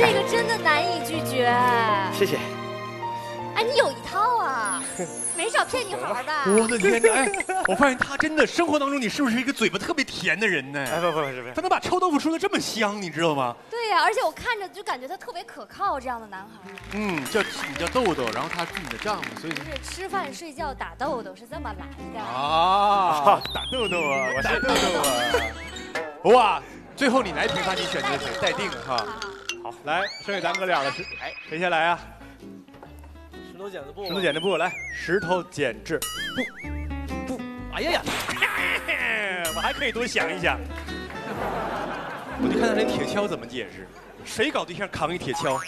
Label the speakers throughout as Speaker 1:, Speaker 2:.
Speaker 1: 这个真的难以拒绝。
Speaker 2: 谢谢。
Speaker 1: 哎，你有一套啊，没少骗女孩吧。
Speaker 3: 我的天哪！哎，我发现他真的生活当中，你是不是一个嘴巴特别甜的人呢？
Speaker 2: 哎不不不是不是，
Speaker 3: 他能把臭豆腐说的这么香，你知道吗？
Speaker 1: 对呀、而且我看着就感觉他特别可靠，这样的男孩。
Speaker 3: 嗯，叫你叫豆豆，然后他是你的丈夫，所以
Speaker 1: 就是吃饭睡觉打豆豆是这么来的。
Speaker 3: 啊，打豆豆啊，我打豆豆啊！哇，最后你来评判，你选择谁？待定哈。好，来，剩下咱哥俩了，谁？哎，谁先来啊？
Speaker 2: 石头剪子布。
Speaker 3: 石头剪子布，来，石头剪子布布。哎呀呀，我还可以多想一想。我就看他那铁锹怎么解释。谁搞对象扛一铁锹？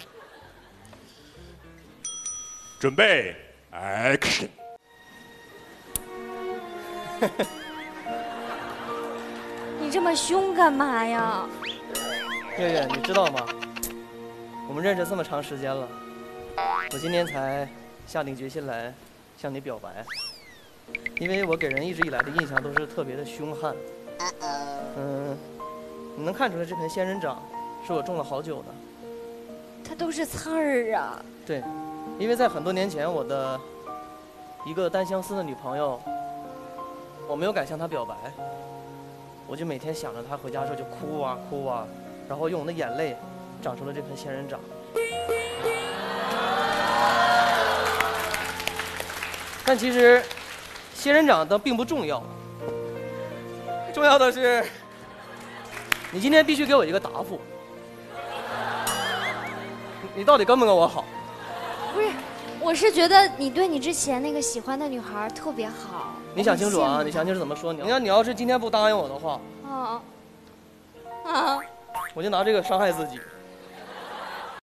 Speaker 3: 准备，action！
Speaker 1: 你这么凶干嘛呀？
Speaker 2: 月月，你知道吗？我们认识这么长时间了，我今天才下定决心来向你表白，因为我给人一直以来的印象都是特别的凶悍。嗯，你能看出来这盆仙人掌是我种了好久的。
Speaker 1: 它都是刺儿啊！
Speaker 2: 对，因为在很多年前，我的一个单相思的女朋友，我没有敢向她表白，我就每天想着她回家的时候就哭啊哭啊，然后用我的眼泪长出了这盆仙人掌。但其实，仙人掌倒并不重要，重要的是，你今天必须给我一个答复，你到底跟不跟我好？
Speaker 1: 不是，我是觉得你对你之前那个喜欢的女孩特别好。
Speaker 2: 你想清楚啊！你想清楚怎么说？你你要你要是今天不答应我的话，
Speaker 1: 啊啊！
Speaker 2: 我就拿这个伤害自己。